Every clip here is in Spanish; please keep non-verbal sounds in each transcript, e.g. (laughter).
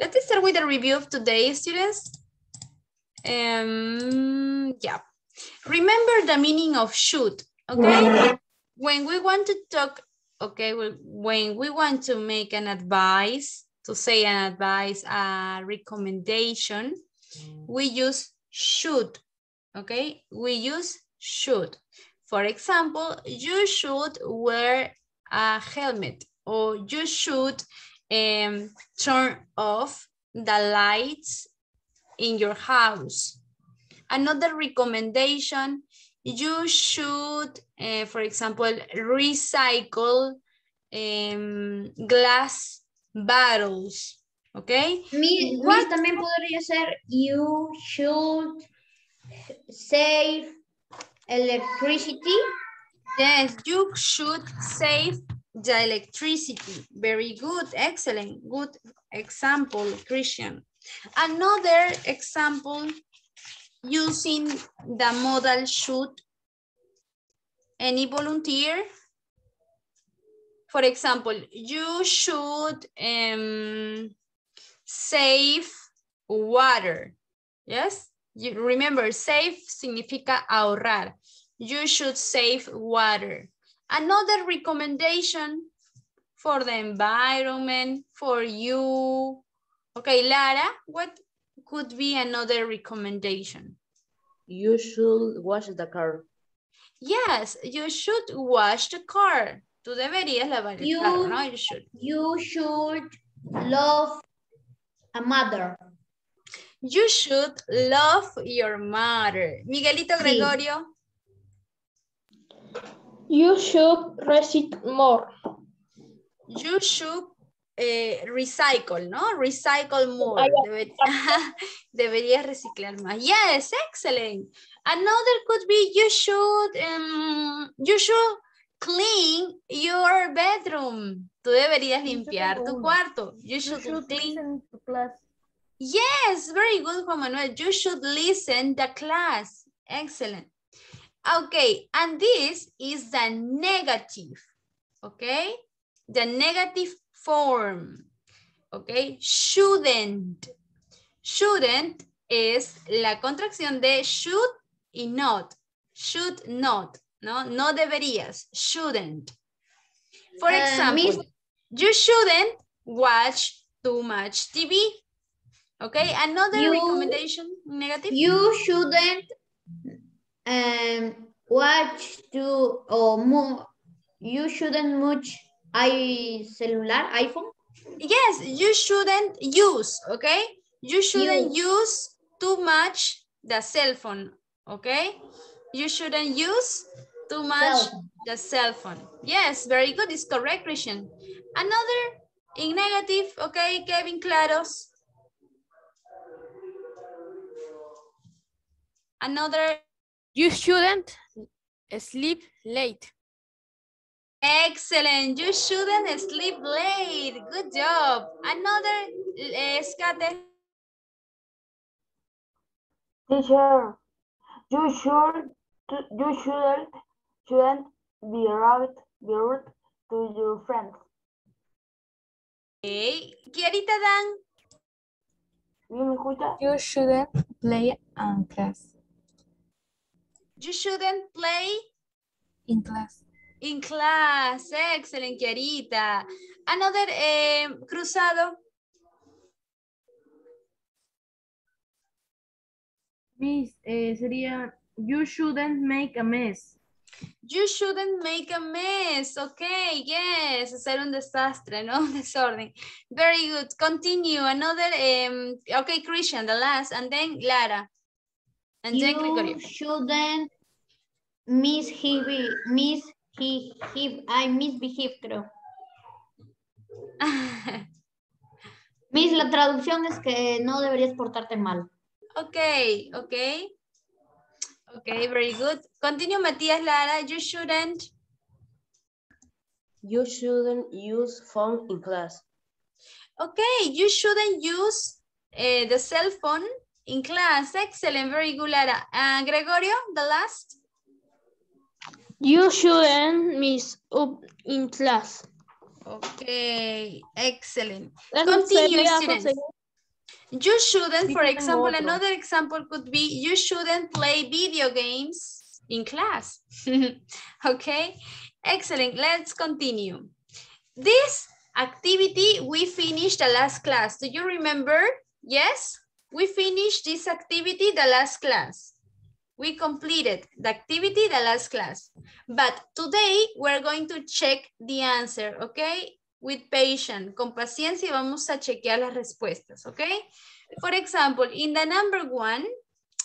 let's start with a review of today, students. Um, yeah. Remember the meaning of should, okay? When we want to talk, okay, when we want to make an advice, to say an advice, a recommendation, we use should, okay? We use should. For example, you should wear a helmet or you should um, turn off the lights in your house. Another recommendation, you should, uh, for example, recycle um, glass bottles, okay? Me, What? también podría ser, you should save electricity. Yes, you should save the electricity. Very good, excellent, good example, Christian. Another example using the modal should. Any volunteer? For example, you should um, save water. Yes? You remember, save significa ahorrar. You should save water. Another recommendation for the environment, for you. Okay, Lara, what could be another recommendation? You should wash the car. Yes, you should wash the car. Tú deberías lavar el you, carro, ¿no? You should. You should love a mother. You should love your mother. Miguelito Gregorio. You should recite more. You should uh, recycle, ¿no? Recycle more. Deber (laughs) deberías reciclar más. Yes, excellent. Another could be you should, um, you should clean your bedroom. Tú deberías limpiar tu cuarto. You should, you should clean. class. Yes, very good, Juan Manuel. You should listen the class. Excellent. Okay, and this is the negative, okay? The negative form, okay? Shouldn't. Shouldn't es la contracción de should y not. Should not, ¿no? No deberías, shouldn't. For uh, example, you shouldn't watch too much TV. Okay, another you, recommendation, negative? You shouldn't um, watch to or move. You shouldn't much i cellular iPhone. Yes, you shouldn't use. Okay, you shouldn't use, use too much the cell phone. Okay, you shouldn't use too much cell. the cell phone. Yes, very good. It's correct, Christian. Another in negative. Okay, Kevin Claros. Another you shouldn't sleep late. Excellent. You shouldn't sleep late. Good job. Another, uh, Skate. Teacher, you should you shouldn't shouldn't be rude, be rude to your friends. Hey, Kiarita Dan. ¿Me escucha? You shouldn't play on class. You shouldn't play in class. In class. Excellent, Kiarita. Another eh, cruzado. Miss, eh, sería you shouldn't make a mess. You shouldn't make a mess. Okay, yes. Hacer un desastre, ¿no? (laughs) Desorden. Very good. Continue. Another, um, okay, Christian, the last, and then Lara. And you then Gregorio. shouldn't misbehave, misbehave, I misbehave, creo. (laughs) Miss, la traducción es que no deberías portarte mal. Okay, okay. Okay, very good. Continue, Matías Lara. You shouldn't. You shouldn't use phone in class. Okay, you shouldn't use uh, the cell phone in class. Excellent, very good, Lara. Uh, Gregorio, the last. You shouldn't miss up in class. Okay, excellent. Continue, students. You shouldn't, for example, another example could be you shouldn't play video games in class. (laughs) okay, excellent. Let's continue. This activity we finished the last class. Do you remember? Yes, we finished this activity the last class. We completed the activity the last class. But today we're going to check the answer, okay? With patience, con paciencia vamos a chequear las respuestas, okay? For example, in the number one,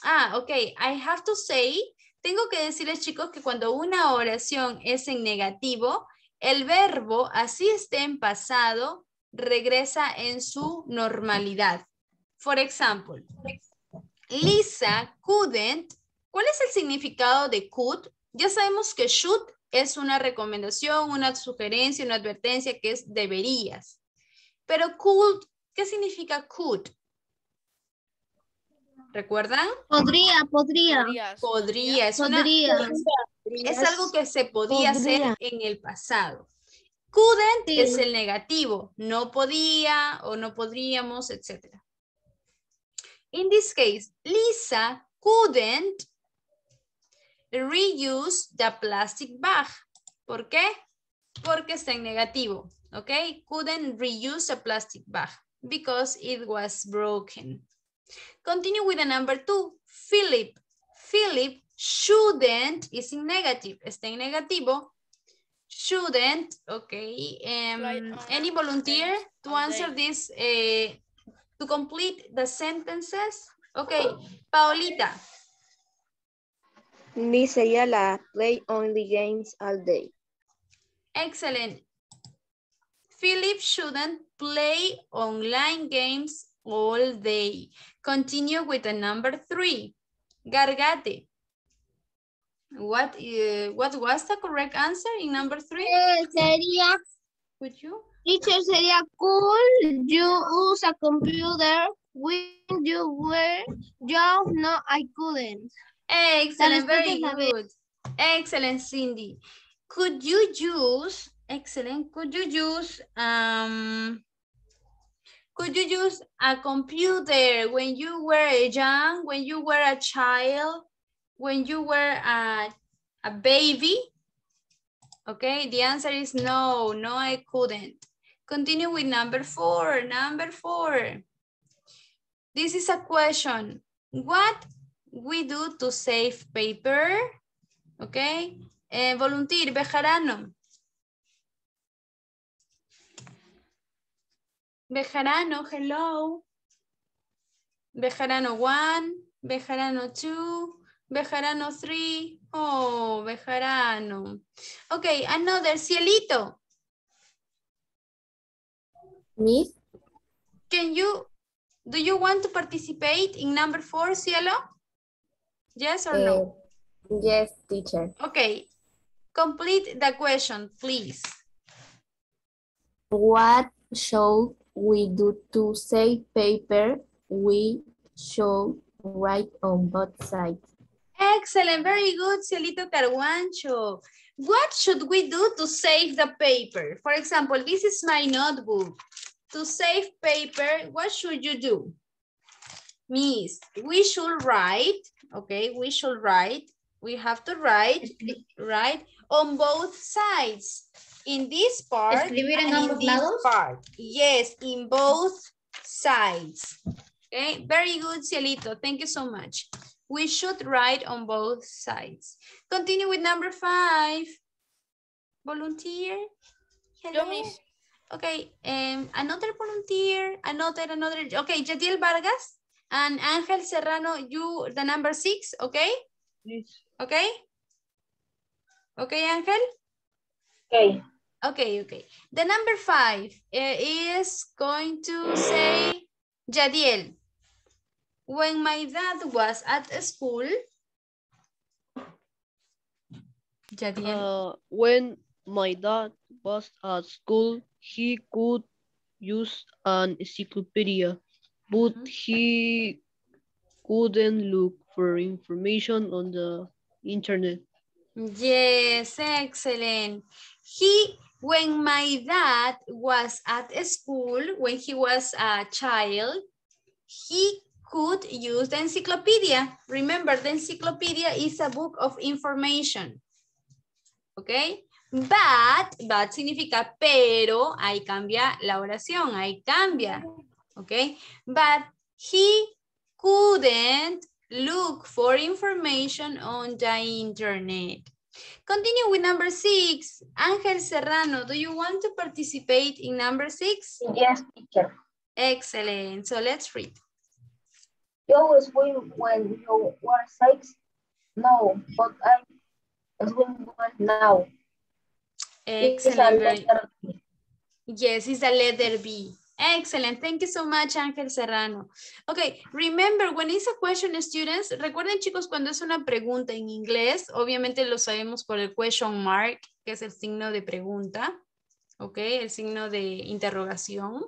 ah, okay, I have to say, tengo que decirles chicos que cuando una oración es en negativo, el verbo, así esté en pasado, regresa en su normalidad. For example, Lisa couldn't. ¿Cuál es el significado de could? Ya sabemos que should es una recomendación, una sugerencia, una advertencia que es deberías. Pero could, ¿qué significa could? ¿Recuerdan? Podría, podría. Podría, es, una- Podría. es algo que se podía hacer en el pasado. Couldn't Sí. es el negativo, no podía o no podríamos, etc. In this case, Lisa couldn't reuse the plastic bag. ¿Por qué? Porque está en negativo, ¿ok? Couldn't reuse a plastic bag because it was broken. Continue with the number two, Philip. Philip shouldn't is in negative, está en negativo. Shouldn't, okay. um, any volunteer to answer this, eh, to complete the sentences? Okay, Paolita. Mi sería la play only games all day. Excellent. Philip shouldn't play online games all day. Continue with the number three. Gargate. What, uh, what was the correct answer in number three? Eh, sería, Could you? Teacher sería cool. You use a computer when you were young. No, I couldn't. Excellent, very es la B. good. Excellent, Cindy. Could you use, excellent, could you use, um, could you use a computer when you were young, when you were a child, when you were a, a baby? Okay, the answer is no, no, I couldn't. Continue with number four, number four. This is a question. What we do to save paper? Okay. Eh, volunteer, Bejarano. Bejarano, hello. Bejarano one, Bejarano two, Bejarano three. Oh, Bejarano. Okay, another, Cielito. Miss, Can you, do you want to participate in number four, Cielo? Yes or no? eh, yes, teacher. Okay, complete the question, please. What should we do to save paper? We should write on both sides. Excellent, very good, Cielito Carguancho. What should we do to save the paper? For example, this is my notebook. To save paper, what should you do? Miss, we should write, okay, we should write. We have to write, right, on both sides. In this part Escribir en and in ambos this lados. part. Yes, in both sides. Okay, very good, Cielito. Thank you so much. We should write on both sides. Continue with number five. Volunteer. Hello. Yo, miss. Okay, um, another volunteer, another, another. Okay, Jadiel Vargas and Angel Serrano, you, the number six, okay? Yes. Okay? Okay, Angel? Okay. Okay, okay. The number five uh, is going to say, Jadiel, when my dad was at school, Jadiel, Uh, when my dad was at school, he could use an encyclopedia, but Mhm. he couldn't look for information on the internet. Yes, excellent. He, when my dad was at school, when he was a child, he could use the encyclopedia. Remember, the encyclopedia is a book of information. ¿Ok? But, but significa pero, ahí cambia la oración, ahí cambia. ¿Ok? But he couldn't look for information on the internet. Continue with number six. Ángel Serrano, do you want to participate in number six? Yes, teacher. Excellent. So let's read. You swim when you were six? No, but I swim well now. A Excellent. very-. Yes, it's the letter B. Excellent. Thank you so much, Ángel Serrano. Okay, remember, when it's a question, students, recuerden, chicos, cuando es una pregunta en inglés, obviamente lo sabemos por el question mark, que es el signo de pregunta, ok, el signo de interrogación.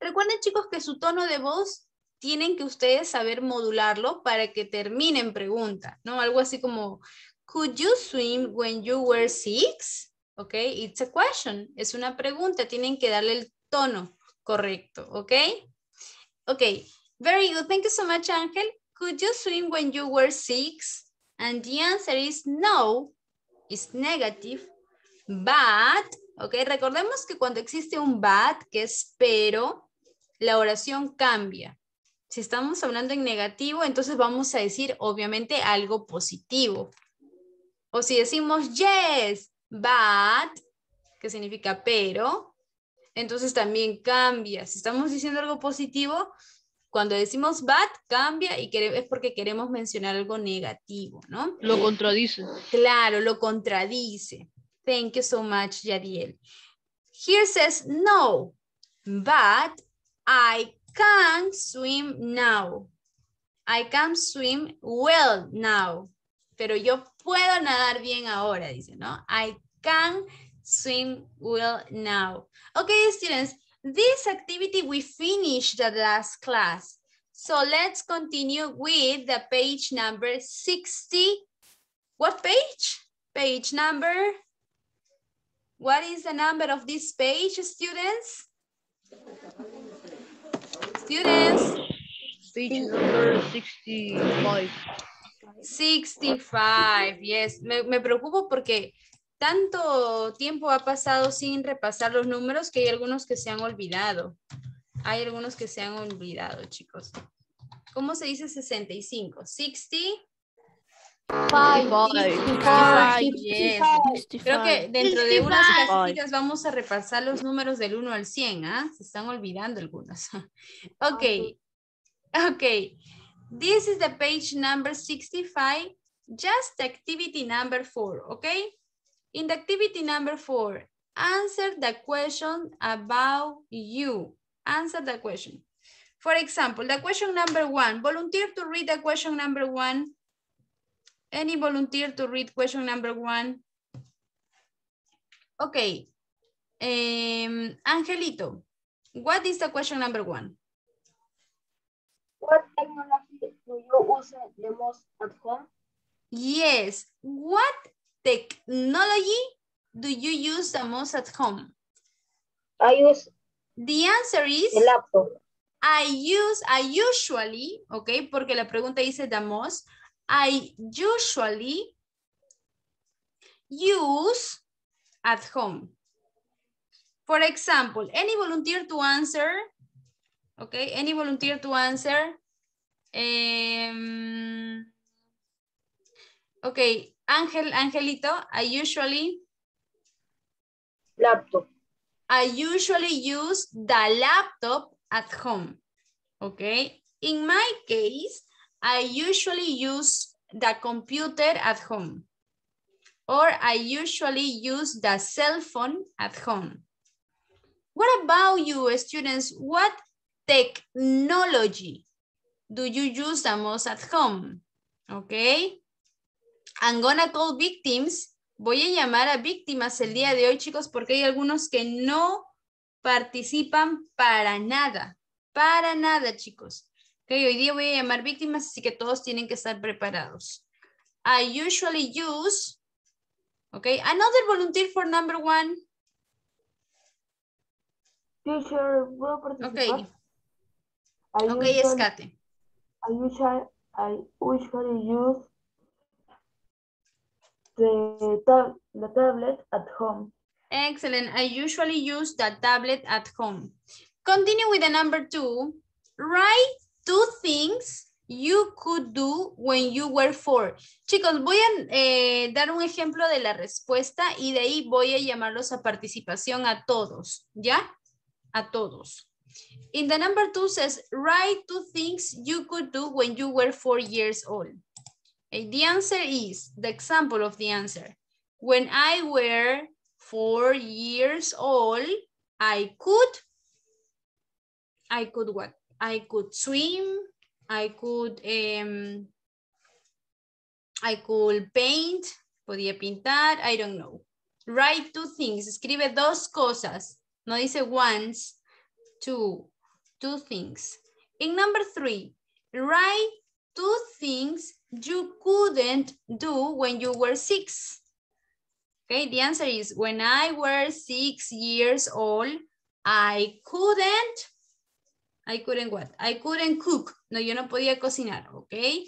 Recuerden, chicos, que su tono de voz tienen que ustedes saber modularlo para que termine en pregunta, ¿no? Algo así como, could you swim when you were six? Ok, it's a question, es una pregunta, tienen que darle el tono correcto, ok? Ok, very good, thank you so much, Ángel. Could you swim when you were six? And the answer is no, it's negative, but, ok, recordemos que cuando existe un but, que es pero, la oración cambia. Si estamos hablando en negativo, entonces vamos a decir, obviamente, algo positivo. O si decimos yes, but, que significa pero, entonces también cambia. Si estamos diciendo algo positivo, cuando decimos but, cambia y es porque queremos mencionar algo negativo, ¿no? Lo contradice. Claro, lo contradice. Thank you so much, Yadiel. Here says no, but I can swim now. I can swim well now. Pero yo puedo nadar bien ahora, dice, ¿no? I can swim well now. Okay, students, this activity we finished the last class. So let's continue with the page number 60 what page? Page number? What is the number of this page, students? Students, Page number 65. 65, yes. Me, me preocupo porque tanto tiempo ha pasado sin repasar los números que hay algunos que se han olvidado. Hay algunos que se han olvidado, chicos. ¿Cómo se dice 65? 60? Five. 65, yes. Creo que dentro de unas 65. clasecitas vamos a repasar los números del 1 al 100, ¿ah? Se están olvidando algunos. (laughs) ok, ok. This is the page number 65, just activity number 4, okay? In the activity number 4, answer the question about you. Answer the question. For example, the question number one, volunteer to read the question number one. Any volunteer to read question number one? Okay. Um, Angelito, what is the question number one? What technology do you use the most at home? Yes. What technology do you use the most at home? I use The answer is the laptop. I use, I usually, okay, porque la pregunta dice the most, I usually use at home. For example, any volunteer to answer? Okay, any volunteer to answer? Um, okay, Angel, Angelito, I usually, Laptop. I usually use the laptop at home. Okay. In my case, I usually use the computer at home. Or I usually use the cell phone at home. What about you, students? What technology do you use the most at home? Okay. I'm gonna call victims. Voy a llamar a víctimas el día de hoy, chicos, porque hay algunos que no participan para nada. Para nada, chicos. Ok, hoy día voy a llamar víctimas, así que todos tienen que estar preparados. I usually use, okay, another volunteer for number one. Teacher, ¿puedo participar? Ok. I Ok, usually, escate. I usually, I usually use the, tab the tablet at home. Excellent. I usually use the tablet at home. Continue with the number two. Write two things you could do when you were four. Chicos, voy a eh, dar un ejemplo de la respuesta y de ahí voy a llamarlos a participación a todos, ¿ya? A todos. In the number two says, write two things you could do when you were four years old. The answer is, the example of the answer. When I were four years old, I could, I could what? I could swim, I could, um, I could paint, podía pintar, I don't know. Write two things, escribe dos cosas. No dice once, two, two things. In number three, write two things you couldn't do when you were six. Okay, the answer is when I was six years old, I couldn't, I couldn't what? I couldn't cook. No, yo no podía cocinar, okay?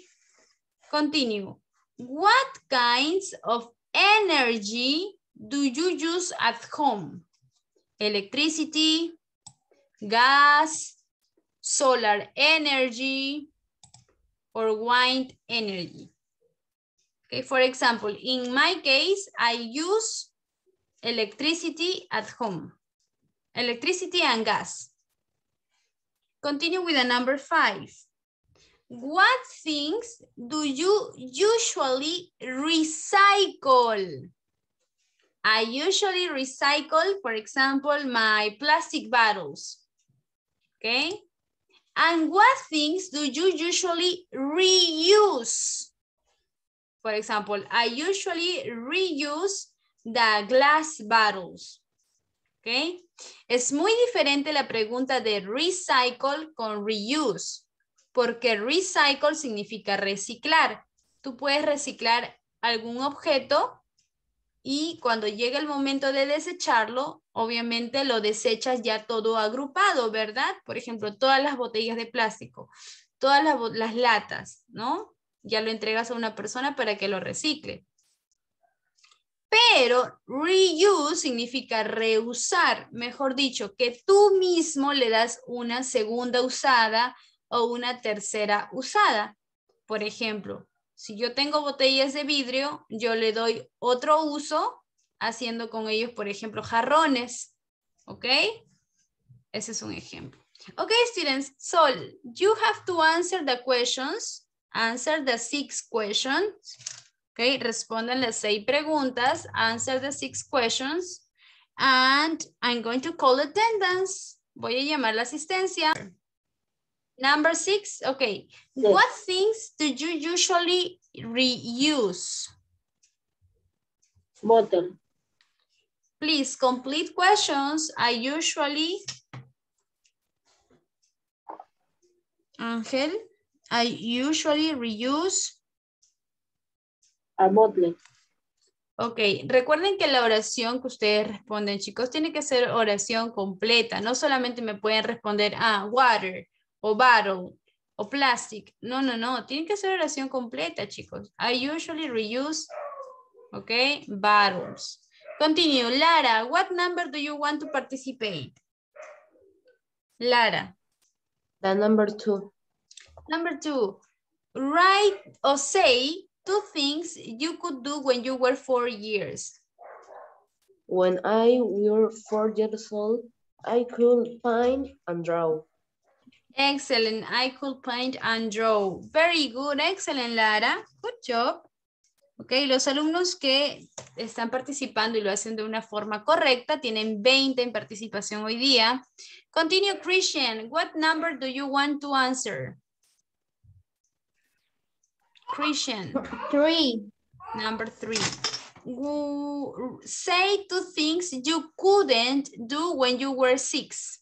Continue. What kinds of energy do you use at home? Electricity, gas, solar energy, or wind energy. Okay, for example, in my case, I use electricity at home. Electricity and gas. Continue with the number five. What things do you usually recycle? I usually recycle, for example, my plastic bottles. Okay. And what things do you usually reuse? For example, I usually reuse the glass bottles. ¿Ok? Es muy diferente la pregunta de recycle con reuse, porque recycle significa reciclar. Tú puedes reciclar algún objeto y cuando llega el momento de desecharlo, obviamente lo desechas ya todo agrupado, ¿verdad? Por ejemplo, todas las botellas de plástico, todas las, latas, ¿no? Ya lo entregas a una persona para que lo recicle. Pero reuse significa reusar, mejor dicho, que tú mismo le das una segunda usada o una tercera usada. Por ejemplo, si yo tengo botellas de vidrio, yo le doy otro uso haciendo con ellos, por ejemplo, jarrones. ¿Ok? Ese es un ejemplo. Okay, students, so you have to answer the questions. Answer the six questions. Okay, respondan las seis preguntas. Answer the six questions. And I'm going to call attendance. Voy a llamar la asistencia. Number six, okay. What things do you usually reuse? Bottle. Please complete questions. I usually, Angel, I usually reuse. A bottle. Ok, recuerden que la oración que ustedes responden, chicos, tiene que ser oración completa. No solamente me pueden responder, ah, water, o bottle, o plastic. No, no, no. Tiene que ser oración completa, chicos. I usually reuse, ok, bottles. Continue. Lara, what number do you want to participate? Lara. The number two. Number two, write or say two things you could do when you were four years. When I were four years old, I could paint and draw. Excellent. I could paint and draw. Very good. Excellent, Lara. Good job. Ok, los alumnos que están participando y lo hacen de una forma correcta tienen 20 en participación hoy día. Continue, Christian. What number do you want to answer? Christian. Three. Number three. Say two things you couldn't do when you were six.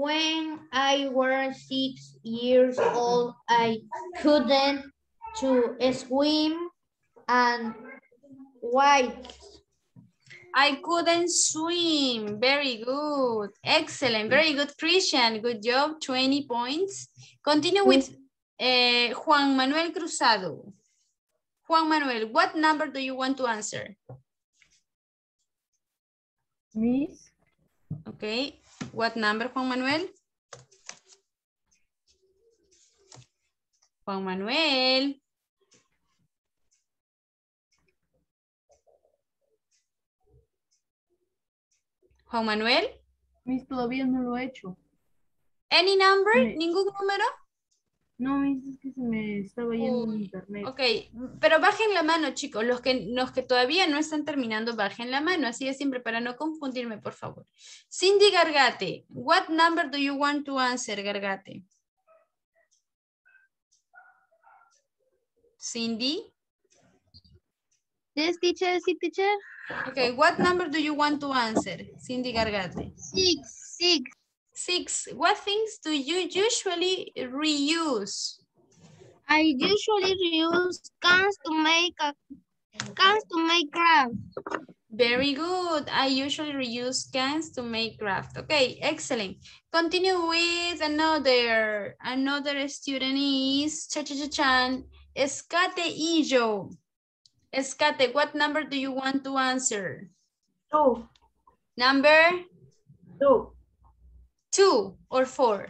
When I was six years old, I couldn't to swim and white. I couldn't swim. Very good. Excellent. Very good, Christian. Good job. 20 points. Continue with uh, Juan Manuel Cruzado. Juan Manuel, what number do you want to answer? Miss, Okay. What number, Juan Manuel? Juan Manuel. Juan Manuel. Miss, todavía no lo he hecho. Any number? Sí. ¿Ningún número? No, es que se me estaba yendo el Uy, internet. Ok, pero bajen la mano, chicos. Los que, los que todavía no están terminando, bajen la mano. Así de siempre, para no confundirme, por favor. Cindy Gargate, what number do you want to answer, Gargate? Cindy? Yes, teacher, sí, teacher. Okay, what number do you want to answer, Cindy Gargate? Six, six. Six, what things do you usually reuse? I usually reuse cans to make a cans to make craft. Very good. I usually reuse cans to make craft. Okay, excellent. Continue with another. Another student is cha-cha-cha-chan. Escate Illo. Escate, what number do you want to answer? Two, Number two, two or four?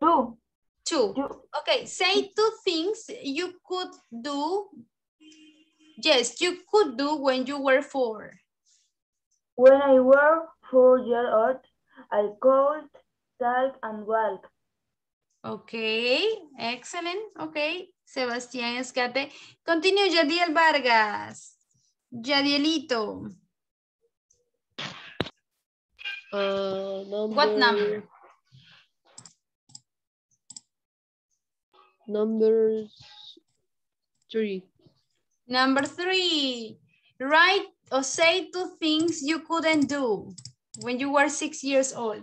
two, Two. two. Okay, say two things you could do. Yes, you could do when you were four. When I were four years old, I could talk and walk. Okay, excellent. Okay, Sebastián Escate. Continue, Yadiel Vargas. Yadielito. Uh, number, What number? Number three. Number three. Write or say two things you couldn't do when you were six years old.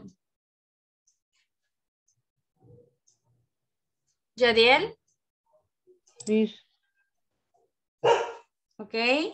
Yadiel, Please. okay.